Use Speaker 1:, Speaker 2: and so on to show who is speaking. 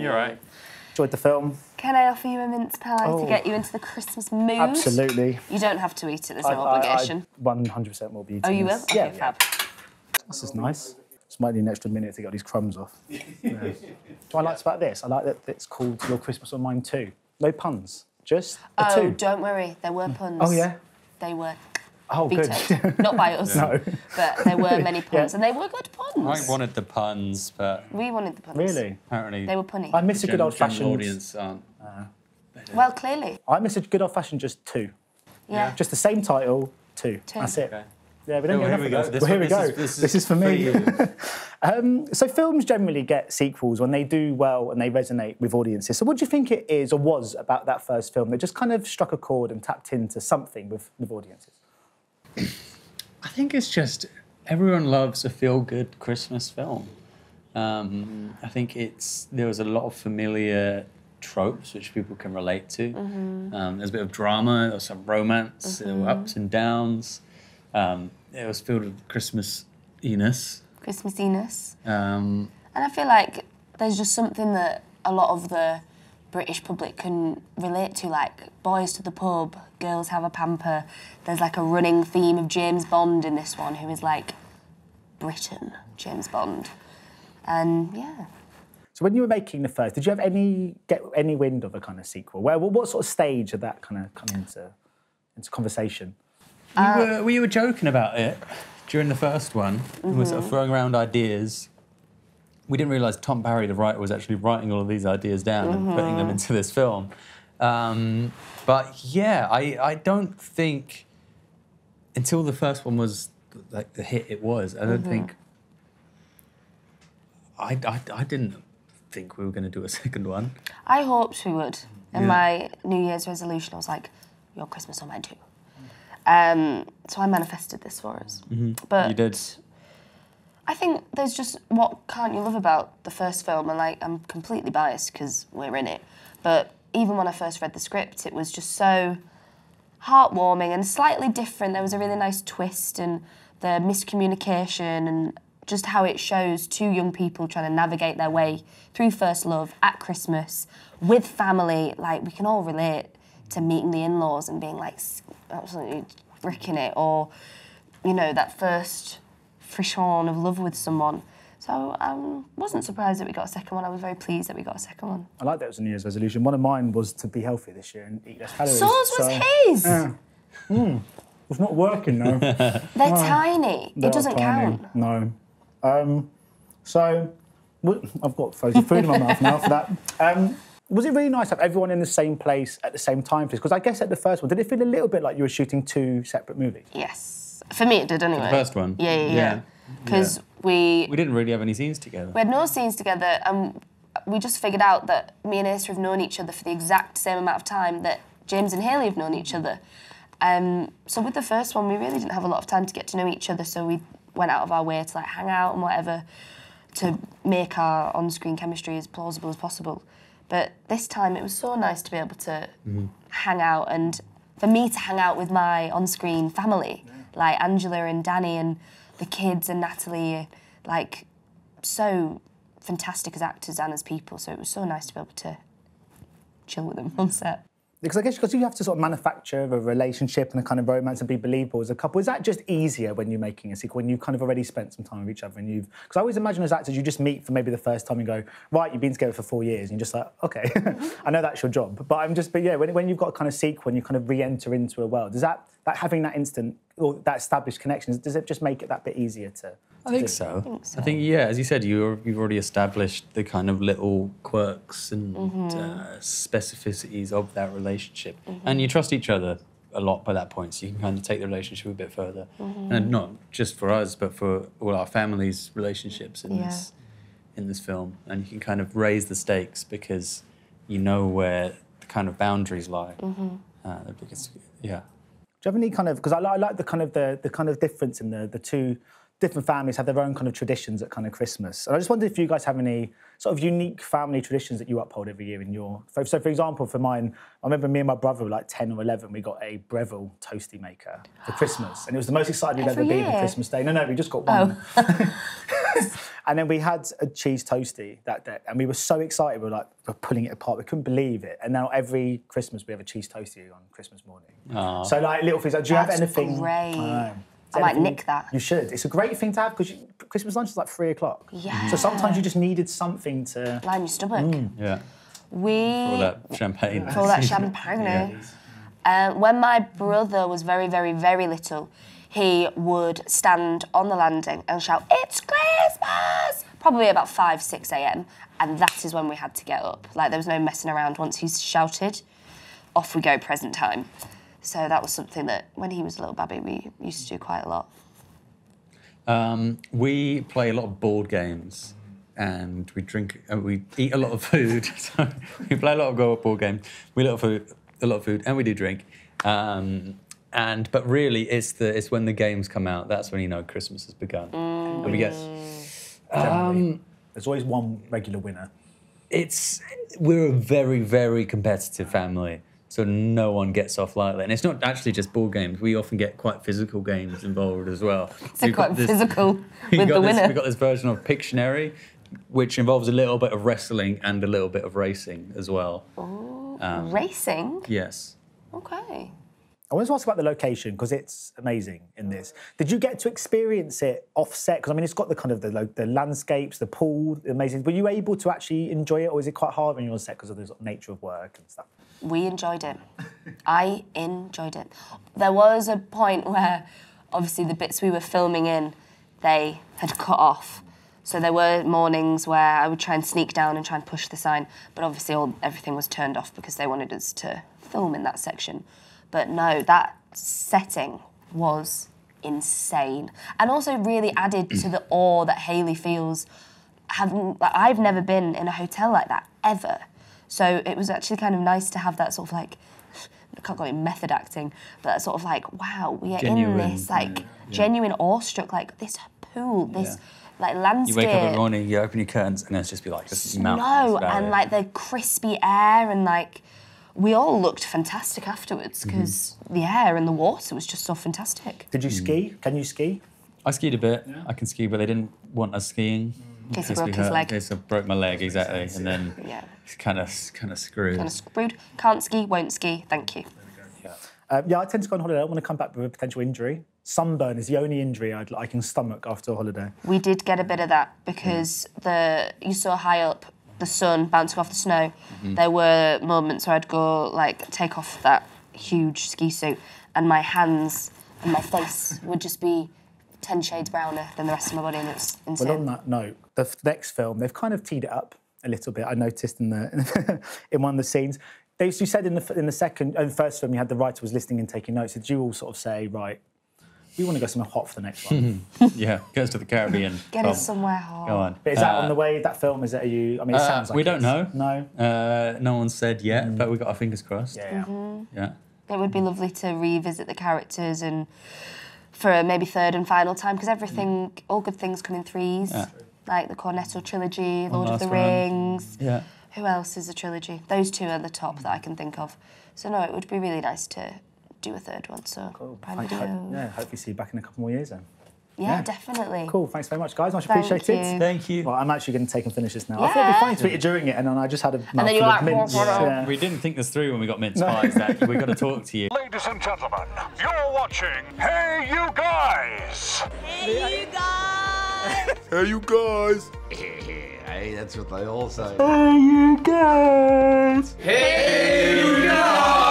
Speaker 1: you're right.
Speaker 2: Enjoyed the film.
Speaker 3: Can I offer you a mince pie
Speaker 2: Oh.
Speaker 3: to get you into the Christmas mood?
Speaker 2: Absolutely.
Speaker 3: You don't have to eat it. There's no
Speaker 2: I- I-
Speaker 3: obligation.
Speaker 2: I 100% will be eating
Speaker 3: oh, you will?
Speaker 2: this.
Speaker 3: Okay,
Speaker 2: Yeah,
Speaker 3: fab.
Speaker 2: This is nice. Just might need an extra minute to get all these crumbs off. Yeah. Do what I liked about this? I like that it's called Your Christmas or Mine Too. No puns, just a
Speaker 3: Oh,
Speaker 2: two.
Speaker 3: don't worry. There were puns.
Speaker 2: Oh, yeah?
Speaker 3: They were
Speaker 2: Oh, good.
Speaker 3: vetoed. Not by us.
Speaker 2: No.
Speaker 3: But there were many puns,
Speaker 2: Yeah.
Speaker 3: and they were good puns.
Speaker 1: I wanted the puns, but
Speaker 3: We wanted the puns.
Speaker 2: really?
Speaker 1: apparently
Speaker 3: They were punny.
Speaker 2: I miss a good old
Speaker 1: general
Speaker 2: fashioned.
Speaker 1: audience aren't.
Speaker 3: Well, clearly.
Speaker 2: I miss a good old fashioned just two.
Speaker 3: Yeah.
Speaker 2: Just the same title, two.
Speaker 3: Two.
Speaker 2: That's it.
Speaker 1: Okay.
Speaker 2: Yeah, we don't get
Speaker 1: here we go.
Speaker 2: those.
Speaker 1: This
Speaker 2: well, here
Speaker 1: one-
Speaker 2: we go.
Speaker 1: this is-
Speaker 2: This,
Speaker 1: this
Speaker 2: is
Speaker 1: is
Speaker 2: for me. um, so films generally get sequels when they do well and they resonate with audiences. So what do you think it is or was about that first film that just kind of struck a chord and tapped into something with, with audiences?
Speaker 1: I think it's just everyone loves a feel-good Christmas film. Um, I think it's there was a lot of familiar tropes which people can relate to. Um, there's a bit of drama, there was some romance, there were ups and downs. Um, it was filled with Christmas-iness.
Speaker 3: Christmasiness.
Speaker 1: Um,
Speaker 3: And I feel like there's just something that a lot of the British public can relate to, like boys to the pub, girls have a pamper. There's like a running theme of James Bond in this one, who is like Britain, James Bond. And yeah.
Speaker 2: So when you were making the first, did you have any get any wind of a kind of sequel? Where what, what sort of stage did that kind of come into into conversation?
Speaker 1: we, were, we were joking about it during the first one. We were sort of mm-hmm. throwing around ideas. We didn't realise Tom Parry, the writer, was actually writing all of these ideas down and putting them into this film. Um, but yeah, I, I don't think until the first one was like the hit it was, I don't think. I, I, I didn't think we were going to do a second one.
Speaker 3: I hoped we would. In
Speaker 1: Yeah.
Speaker 3: my New Year's resolution, I was like, your Christmas or mine too. Um, so I manifested this for us. But
Speaker 1: Mm-hmm. You did.
Speaker 3: I think there's just what can't you love about the first film, and like I'm completely biased because we're in it. But even when I first read the script, it was just so heartwarming and slightly different. There was a really nice twist and the miscommunication and just how it shows two young people trying to navigate their way through first love at Christmas with family. Like we can all relate to meeting the in-laws and being like absolutely bricking it, or you know that first frisson of love with someone. So I um, wasn't surprised that we got a second one. I was very pleased that we got a second one.
Speaker 2: I like that it was a New Year's resolution. One of mine was to be healthy this year and eat less calories.
Speaker 3: So was his.
Speaker 2: It's not working though.
Speaker 3: They're tiny.
Speaker 2: They're
Speaker 3: it doesn't
Speaker 2: tiny.
Speaker 3: count.
Speaker 2: No. Um, so I've got frozen food in my mouth now for that. Um, was it really nice to have everyone in the same place at the same time? This Because I guess at the first one, did it feel a little bit like you were shooting two separate movies?
Speaker 3: Yes. For me, it did anyway.
Speaker 1: The first one?
Speaker 3: Yeah, yeah,
Speaker 1: Yeah.
Speaker 3: yeah. Because we
Speaker 1: We didn't really have any scenes together.
Speaker 3: we had no scenes together, and we just figured out that me and Asa have known each other for the exact same amount of time that James and Hayley have known each other. Um, so with the first one, we really didn't have a lot of time to get to know each other, so we went out of our way to like hang out and whatever to make our on-screen chemistry as plausible as possible. But this time, it was so nice to be able to hang out and for me to hang out with my on-screen family, like Angela and Danny and the kids and Natalie, like so fantastic as actors and as people. So it was so nice to be able to chill with them on set.
Speaker 2: Because I guess because you have to sort of manufacture a relationship and a kind of romance and be believable as a couple, is that just easier when you're making a sequel, when you've kind of already spent some time with each other and you've... Because I always imagine as actors, you just meet for maybe the first time and go, right, you've been together for four years, and you're just like, okay, I know that's your job. But I'm just, but yeah, when, when you've got a kind of sequel and you kind of re-enter into a world, does that, that having that instant or that established connection, does it just make it that bit easier to...
Speaker 1: I think so. I think yeah, as you said, you you've already established the kind of little quirks and uh, specificities of that relationship, and you trust each other a lot by that point. So you can kind of take the relationship a bit further, and not just for us, but for all our families' relationships in
Speaker 3: Yeah.
Speaker 1: this in this film, and you can kind of raise the stakes because you know where the kind of boundaries lie. Uh, because yeah.
Speaker 2: Do you have any kind of because I, I like the kind of the, the kind of difference in the the two different families have their own kind of traditions at kind of Christmas. And I just wondered if you guys have any sort of unique family traditions that you uphold every year in your. So, for example, for mine, I remember me and my brother were like ten or eleven. We got a Breville toasty maker for Christmas, and it was the most excited we've ever been on? Christmas Day. No, no, we just got oh. one. And then we had a cheese toasty that day, and we were so excited. We were like, we're pulling it apart. We couldn't believe it. And now every Christmas we have a cheese toasty on Christmas morning. So like little things. Like, do you have anything?
Speaker 3: great.
Speaker 2: I know.
Speaker 3: I might nick that.
Speaker 2: You should. It's a great thing to have because Christmas lunch is like three o'clock.
Speaker 3: Yeah.
Speaker 2: So sometimes you just needed something to.
Speaker 3: Line your stomach.
Speaker 2: Mm.
Speaker 1: Yeah.
Speaker 3: We
Speaker 1: All that champagne.
Speaker 3: for all that champagne. Um, when my brother was very, very, very little, he would stand on the landing and shout, "It's Christmas!" Probably about five, six a.m. And that is when we had to get up. Like there was no messing around. Once he's shouted, off we go. Present time. So that was something that when he was a little baby, we used to do quite a lot.
Speaker 1: Um, we play a lot of board games and we drink and we eat a lot of food. so we play a lot of board games. We eat a lot of food, a lot of food, and we do drink. Um, and but really, it's the it's when the games come out. That's when you know Christmas has begun. And we get
Speaker 2: generally. There's always one regular winner.
Speaker 1: it's we're a very very competitive family. So no one gets off lightly, and it's not actually just board games. We often get quite physical games involved as well.
Speaker 3: So
Speaker 1: We've
Speaker 3: quite
Speaker 1: this-
Speaker 3: physical
Speaker 1: We've
Speaker 3: with
Speaker 1: got
Speaker 3: the
Speaker 1: this,
Speaker 3: winner.
Speaker 1: We've got this version of Pictionary, which involves a little bit of wrestling and a little bit of racing as well. Um,
Speaker 3: Racing.
Speaker 1: Yes.
Speaker 3: Okay.
Speaker 2: I wanted to ask about the location because it's amazing in this. Did you get to experience it offset? Because I mean, it's got the kind of the, the landscapes, the pool, the amazing. Were you able to actually enjoy it, or is it quite hard when you're on set because of the nature of work and stuff?
Speaker 3: We enjoyed it. I enjoyed it. There was a point where, obviously, the bits we were filming in, they had cut off. So there were mornings where I would try and sneak down and try and push the sign, but obviously all everything was turned off because they wanted us to film in that section. But no, that setting was insane, and also really added to the awe that Hayley feels. Having, like, I've never been in a hotel like that ever. So it was actually kind of nice to have that sort of like, I can't call it method acting, but that sort of like, wow, we are
Speaker 1: Genuine,
Speaker 3: in this like
Speaker 1: yeah, yeah.
Speaker 3: genuine awestruck, like this pool, this like landscape.
Speaker 1: You wake up in the morning, you open your curtains, and it's just be like just mountains.
Speaker 3: No,
Speaker 1: valley.
Speaker 3: and like the crispy air, and like we all looked fantastic afterwards
Speaker 1: Mm-hmm.
Speaker 3: because the air and the water was just so fantastic.
Speaker 2: Did you
Speaker 1: Hmm.
Speaker 2: ski? Can you ski?
Speaker 1: I skied a bit. Yeah. I can ski, but they didn't want us skiing.
Speaker 3: In case he
Speaker 1: Because we
Speaker 3: broke his leg.
Speaker 1: in case I broke my leg exactly, and then
Speaker 3: Yeah.
Speaker 1: it's kind of kind of screwed.
Speaker 3: Kind of screwed. Can't ski, won't ski. Thank you.
Speaker 2: Uh, yeah, I tend to go on holiday. I don't want to come back with a potential injury. Sunburn is the only injury I'd, I can stomach after a holiday.
Speaker 3: We did get a bit of that because the you saw high up the sun bouncing off the snow.
Speaker 1: Mm-hmm.
Speaker 3: There were moments where I'd go like take off that huge ski suit, and my hands and my face would just be ten shades browner than the rest of my body, and it was insane.
Speaker 2: Well, on that note, the f- next film they've kind of teed it up a little bit. I noticed in the in one of the scenes. They, you said in the in the second and first film you had the writer was listening and taking notes. Did you all sort of say right? We want to go somewhere hot for the next one.
Speaker 1: yeah, goes to the Caribbean.
Speaker 3: Get
Speaker 1: Tom.
Speaker 3: us somewhere hot.
Speaker 1: Go on.
Speaker 2: But is that
Speaker 1: Uh,
Speaker 2: on the way? That film is it? Are you? I mean, it
Speaker 1: uh,
Speaker 2: sounds like
Speaker 1: we don't know.
Speaker 2: No.
Speaker 1: Uh, no one said yet, but we got our fingers crossed.
Speaker 2: Yeah. yeah.
Speaker 3: Mm-hmm.
Speaker 1: Yeah.
Speaker 3: It would be lovely to revisit the characters and for a maybe third and final time because everything, all good things come in threes.
Speaker 1: Yeah.
Speaker 3: Like the Cornetto trilogy, Lord of the
Speaker 1: last one.
Speaker 3: Rings.
Speaker 1: Yeah.
Speaker 3: Who else is a trilogy? Those two are the top that I can think of. So no, it would be really nice to do a third one. So
Speaker 2: Cool.
Speaker 3: Prime
Speaker 2: I
Speaker 3: Video.
Speaker 2: yeah, hopefully see you back in a couple more years then.
Speaker 3: yeah,
Speaker 2: yeah.
Speaker 3: definitely.
Speaker 2: Cool. Thanks very much, guys. Much
Speaker 3: Thank
Speaker 2: appreciated.
Speaker 3: you.
Speaker 1: Thank you.
Speaker 2: Well, I'm actually going to take and finish this now. I thought it'd be
Speaker 3: Yeah.
Speaker 2: funny to eat it during it, and then I just had a mouthful
Speaker 3: then you're
Speaker 2: of
Speaker 3: like,
Speaker 2: mince.
Speaker 3: "Wah, wah, wah."
Speaker 2: Yeah.
Speaker 1: We didn't think this through when we got mince pies. That we got to talk to you.
Speaker 4: Ladies and gentlemen, you're watching Hey You Guys!
Speaker 5: Hey, you guys!
Speaker 4: Hey You Guys!
Speaker 6: hey, that's what they all say. Hey, you guys.
Speaker 4: Hey You Guys!